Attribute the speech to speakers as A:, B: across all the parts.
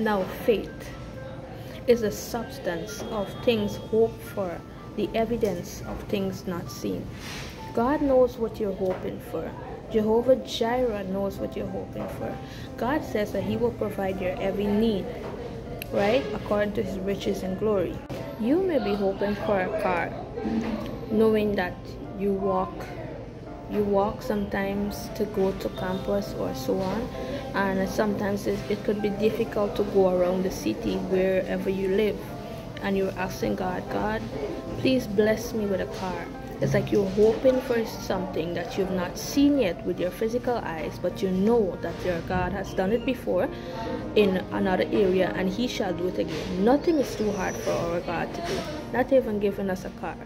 A: Now, faith is the substance of things hoped for, the evidence of things not seen. God knows what you're hoping for. Jehovah Jireh knows what you're hoping for. God says that He will provide your every need, right? According to His riches and glory. You may be hoping for a car, knowing that you walk you walk sometimes to go to campus or so on and sometimes it, it could be difficult to go around the city wherever you live. And you're asking god god please bless me with a car. It's like you're hoping for something that you've not seen yet with your physical eyes but you know that your god has done it before in another area and he shall do it again. Nothing is too hard for our god to do not even giving us a car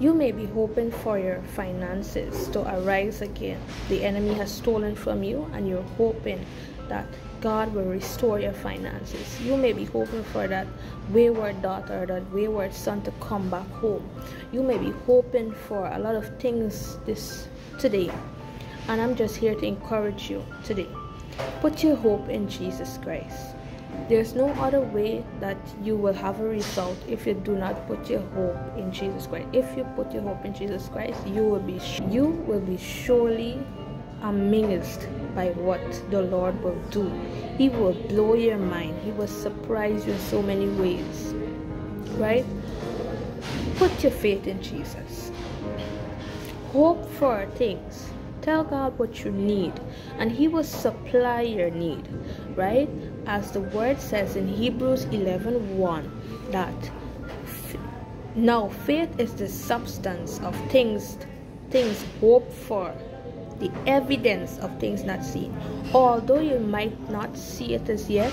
A: you may be hoping for your finances to arise again. The enemy has stolen from you, and you're hoping that God will restore your finances. You may be hoping for that wayward daughter, that wayward son to come back home. You may be hoping for a lot of things this today. And I'm just here to encourage you today. Put your hope in Jesus Christ. There's no other way that you will have a result if you do not put your hope in Jesus Christ. If you put your hope in Jesus Christ, you will be you will be surely amazed by what the Lord will do. He will blow your mind. He will surprise you in so many ways. Right? Put your faith in Jesus. Hope for things. Tell God what you need, and He will supply your need. Right? as the word says in Hebrews 11 1, that now faith is the substance of things things hoped for the evidence of things not seen although you might not see it as yet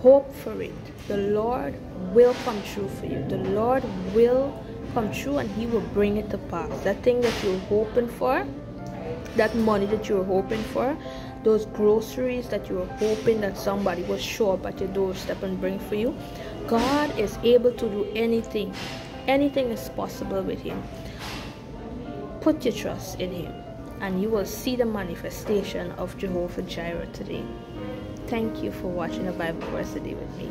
A: hope for it the lord will come true for you the lord will come true and he will bring it to pass that thing that you're hoping for that money that you're hoping for those groceries that you were hoping that somebody will show up at your doorstep and bring for you. God is able to do anything. Anything is possible with Him. Put your trust in Him, and you will see the manifestation of Jehovah Jireh today. Thank you for watching the Bible verse today with me.